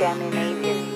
Scandinavian